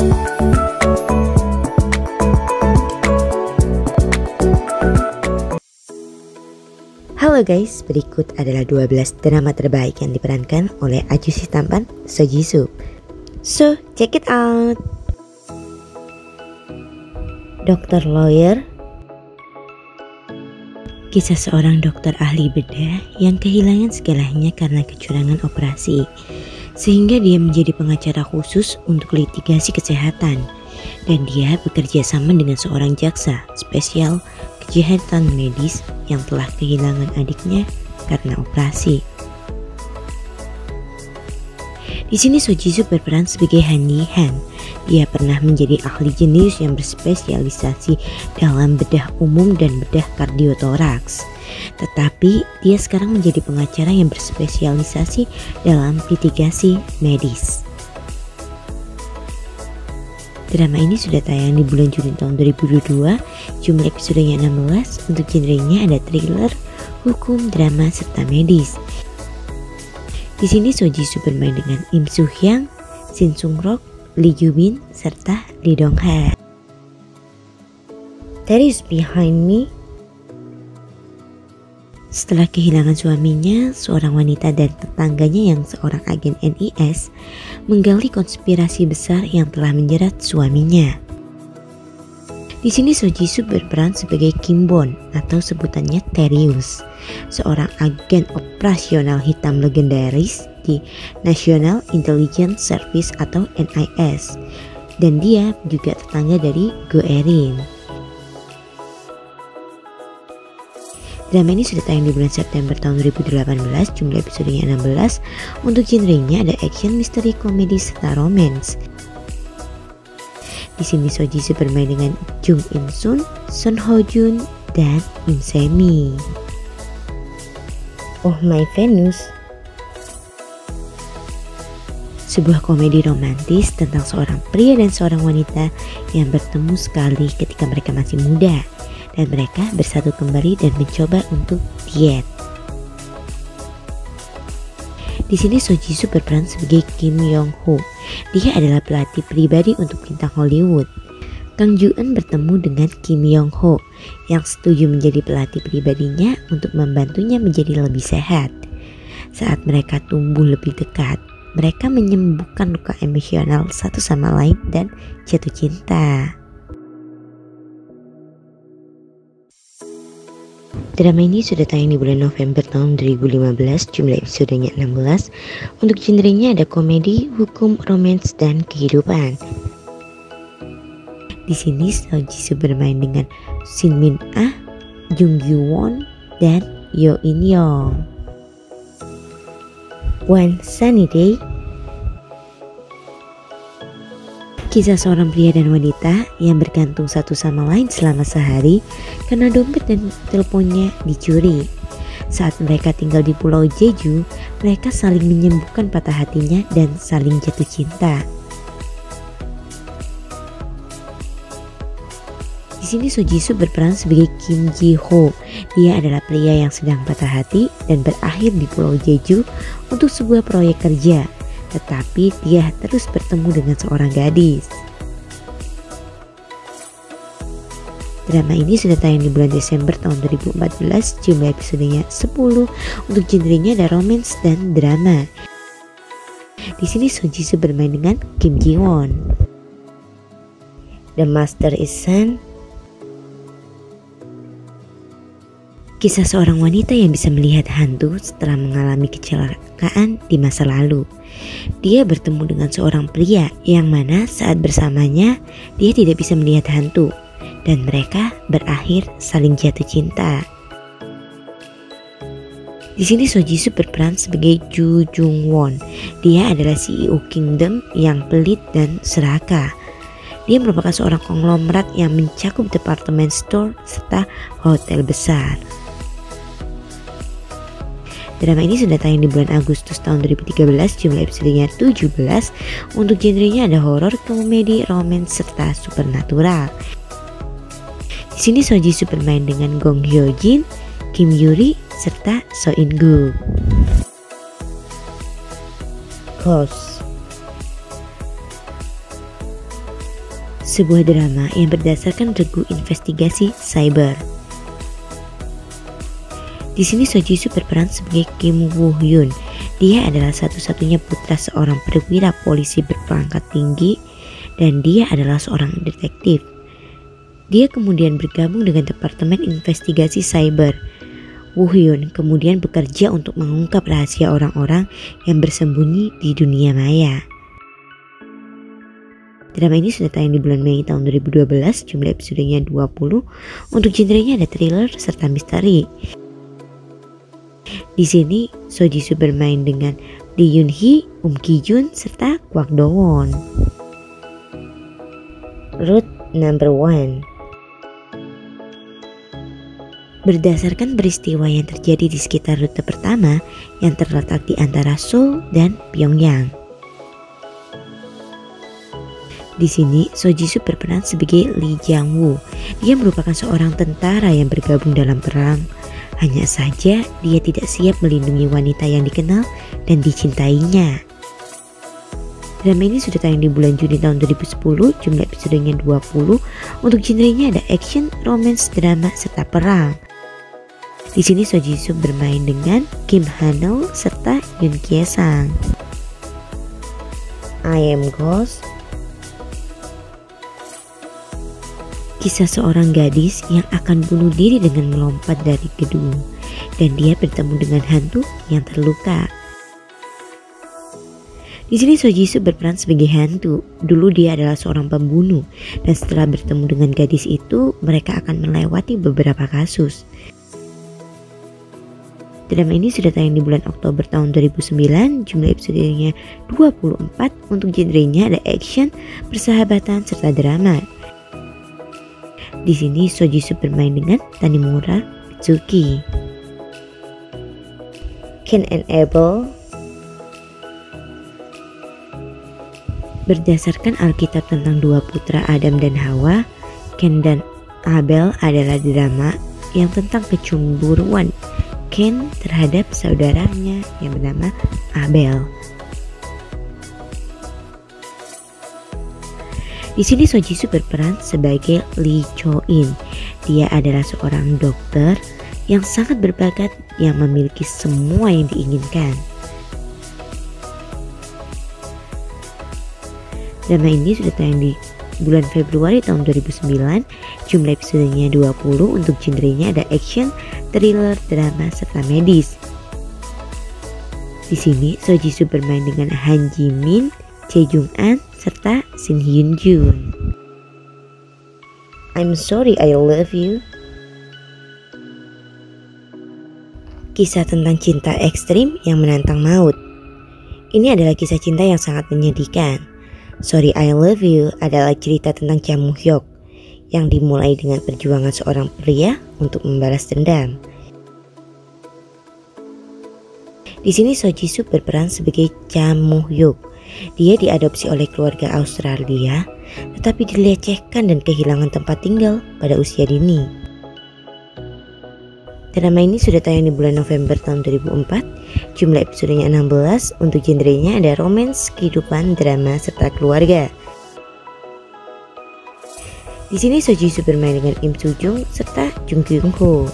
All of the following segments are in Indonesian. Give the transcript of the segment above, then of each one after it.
Halo guys, berikut adalah 12 drama terbaik yang diperankan oleh Ajusi tampan So Jisoo. So, check it out. Dokter Lawyer Kisah seorang dokter ahli bedah yang kehilangan segalanya karena kecurangan operasi sehingga dia menjadi pengacara khusus untuk litigasi kesehatan dan dia bekerja sama dengan seorang jaksa spesial kejahatan medis yang telah kehilangan adiknya karena operasi. Di sini Sojisu berperan sebagai Han Han. Dia pernah menjadi ahli jenius yang berspesialisasi dalam bedah umum dan bedah kardiotoraks. Tetapi dia sekarang menjadi pengacara yang berspesialisasi dalam litigasi medis. Drama ini sudah tayang di bulan Juni tahun 2022. Jumlah episodenya 16. Untuk genrenya ada thriller, hukum, drama, serta medis. Di sini Soji Su bermain dengan Im Soo Hyang, Shin Sung Rok, Lee Joo Bin, serta Lee Dong Ha. That is behind me setelah kehilangan suaminya, seorang wanita dan tetangganya yang seorang agen NIS menggali konspirasi besar yang telah menjerat suaminya. Di sini Sojisu berperan sebagai Kimbon atau sebutannya Terius, seorang agen operasional hitam legendaris di National Intelligence Service atau NIS dan dia juga tetangga dari Go Erin. Drama ini sudah tayang di bulan September tahun 2018, jumlah episodenya 16. Untuk genrenya ada action, misteri, komedi, serta romance. Di sini Soji bermain dengan Jung In Sun, Son Ho Jun, dan Min Semi. Oh My Venus sebuah komedi romantis tentang seorang pria dan seorang wanita yang bertemu sekali ketika mereka masih muda dan mereka bersatu kembali dan mencoba untuk diet. Di sini So Ji Soo berperan sebagai Kim Yong Ho. Dia adalah pelatih pribadi untuk bintang Hollywood. Kang Ju Eun bertemu dengan Kim Yong Ho yang setuju menjadi pelatih pribadinya untuk membantunya menjadi lebih sehat. Saat mereka tumbuh lebih dekat, mereka menyembuhkan luka emosional satu sama lain dan jatuh cinta. Drama ini sudah tayang di bulan November tahun 2015, jumlah episodenya 16. Untuk genrenya ada komedi, hukum, romance, dan kehidupan. Di sini Seo Jisoo bermain dengan Shin Min Ah, Jung Gyu Won, dan Yo In Young. One Sunny Day Kisah seorang pria dan wanita yang bergantung satu sama lain selama sehari karena dompet dan teleponnya dicuri. Saat mereka tinggal di Pulau Jeju, mereka saling menyembuhkan patah hatinya dan saling jatuh cinta. Di sini So Jisoo berperan sebagai Kim Ji Ho. Dia adalah pria yang sedang patah hati dan berakhir di Pulau Jeju untuk sebuah proyek kerja tetapi dia terus bertemu dengan seorang gadis. Drama ini sudah tayang di bulan Desember tahun 2014, jumlah episodenya 10, untuk genrenya ada romance dan drama. Di sini Soo Ji bermain dengan Kim Ji Won. The Master is Sun Kisah seorang wanita yang bisa melihat hantu setelah mengalami kecelakaan di masa lalu. Dia bertemu dengan seorang pria yang mana saat bersamanya dia tidak bisa melihat hantu dan mereka berakhir saling jatuh cinta. Di sini So Jisoo berperan sebagai Ju Jung Won. Dia adalah CEO Kingdom yang pelit dan serakah. Dia merupakan seorang konglomerat yang mencakup departemen store serta hotel besar. Drama ini sudah tayang di bulan Agustus tahun 2013, jumlah episodenya 17. Untuk genrenya ada horor, komedi, romance, serta supernatural. Di sini Soji bermain dengan Gong Hyo Jin, Kim Yuri, serta So In Gu. Close sebuah drama yang berdasarkan regu investigasi cyber. Di sini So Ji Soo berperan sebagai Kim Woo Hyun. Dia adalah satu-satunya putra seorang perwira polisi berpangkat tinggi dan dia adalah seorang detektif. Dia kemudian bergabung dengan Departemen Investigasi Cyber. Woo Hyun kemudian bekerja untuk mengungkap rahasia orang-orang yang bersembunyi di dunia maya. Drama ini sudah tayang di bulan Mei tahun 2012, jumlah episodenya 20. Untuk genrenya ada thriller serta misteri. Di sini So Ji Soo bermain dengan Lee Yoon Hee, Um Ki Jun, serta Kwak Do Won. Route Number One Berdasarkan peristiwa yang terjadi di sekitar rute pertama yang terletak di antara Seoul dan Pyongyang. Di sini, So Ji Soo berperan sebagai Lee Jang Woo. Dia merupakan seorang tentara yang bergabung dalam perang hanya saja dia tidak siap melindungi wanita yang dikenal dan dicintainya. Drama ini sudah tayang di bulan Juni tahun 2010, jumlah episodenya 20. Untuk genrenya ada action, romance, drama, serta perang. Di sini So Ji Soo bermain dengan Kim Hanel serta Yoon Kye Sang. I Am Ghost Kisah seorang gadis yang akan bunuh diri dengan melompat dari gedung dan dia bertemu dengan hantu yang terluka. Di sini So Ji Soo berperan sebagai hantu. Dulu dia adalah seorang pembunuh dan setelah bertemu dengan gadis itu, mereka akan melewati beberapa kasus. Drama ini sudah tayang di bulan Oktober tahun 2009, jumlah episodenya 24, untuk genrenya ada action, persahabatan, serta drama. Di sini Soji Soo bermain dengan Tanimura Mitsuki. And Abel Berdasarkan Alkitab tentang dua putra Adam dan Hawa, Ken dan Abel adalah drama yang tentang kecemburuan Ken terhadap saudaranya yang bernama Abel. Di sini So Ji Soo berperan sebagai Lee Cho In. Dia adalah seorang dokter yang sangat berbakat yang memiliki semua yang diinginkan. Drama ini sudah tayang di bulan Februari tahun 2009. Jumlah episodenya 20 untuk genrenya ada action, thriller, drama, serta medis. Di sini So Ji Soo bermain dengan Han Ji Min, Choi Jung An, serta Shin Hyun Jun. I'm sorry I love you. Kisah tentang cinta ekstrim yang menantang maut. Ini adalah kisah cinta yang sangat menyedihkan. Sorry I Love You adalah cerita tentang Cha Moo Hyuk yang dimulai dengan perjuangan seorang pria untuk membalas dendam. Di sini So Ji Soo berperan sebagai Cha Moo Hyuk dia diadopsi oleh keluarga Australia, tetapi dilecehkan dan kehilangan tempat tinggal pada usia dini. Drama ini sudah tayang di bulan November tahun 2004. Jumlah episodenya 16. Untuk genrenya ada romance, kehidupan, drama, serta keluarga. Di sini So Ji Soo bermain dengan Im Soo Jung serta Jung Kyung Ho.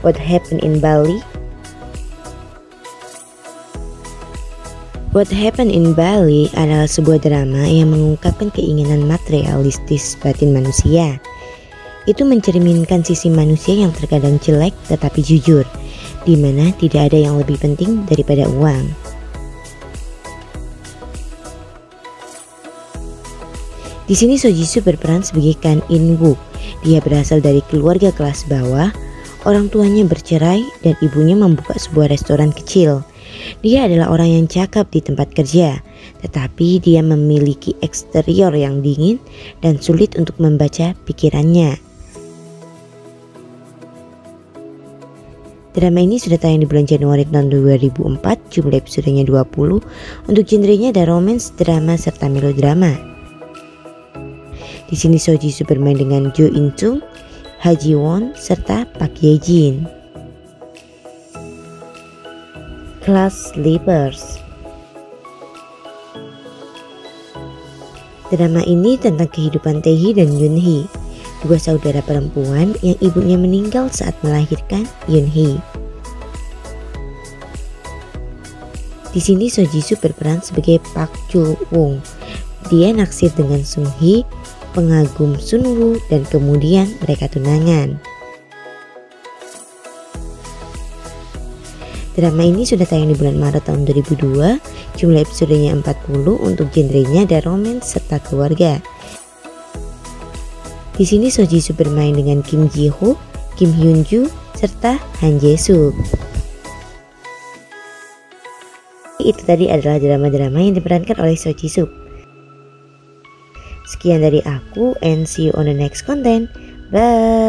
What Happened in Bali What Happened in Bali adalah sebuah drama yang mengungkapkan keinginan materialistis batin manusia. Itu mencerminkan sisi manusia yang terkadang jelek tetapi jujur, di mana tidak ada yang lebih penting daripada uang. Di sini So Ji Soo berperan sebagai Kan In Wook. Dia berasal dari keluarga kelas bawah. Orang tuanya bercerai dan ibunya membuka sebuah restoran kecil. Dia adalah orang yang cakap di tempat kerja, tetapi dia memiliki eksterior yang dingin dan sulit untuk membaca pikirannya. Drama ini sudah tayang di bulan Januari tahun 2004, jumlah episodenya 20. Untuk genrenya ada romance, drama, serta melodrama. Di sini Soji Soo bermain dengan Jo In Sung, Ha Ji Won, serta Park Ye Jin. Class Sleepers Drama ini tentang kehidupan Taehi dan Yunhee, dua saudara perempuan yang ibunya meninggal saat melahirkan Yunhee. Di sini So Jisoo berperan sebagai Park Chul Wong. Dia naksir dengan Sung Hee, pengagum Sun Woo, dan kemudian mereka tunangan. Drama ini sudah tayang di bulan Maret tahun 2002, jumlah episodenya 40 untuk genrenya ada romance serta keluarga. Di sini So Ji Soo bermain dengan Kim Ji Ho, Kim Hyun Joo, serta Han Jae Suk. Itu tadi adalah drama-drama yang diperankan oleh So Ji Suk. Sekian dari aku and see you on the next content. Bye.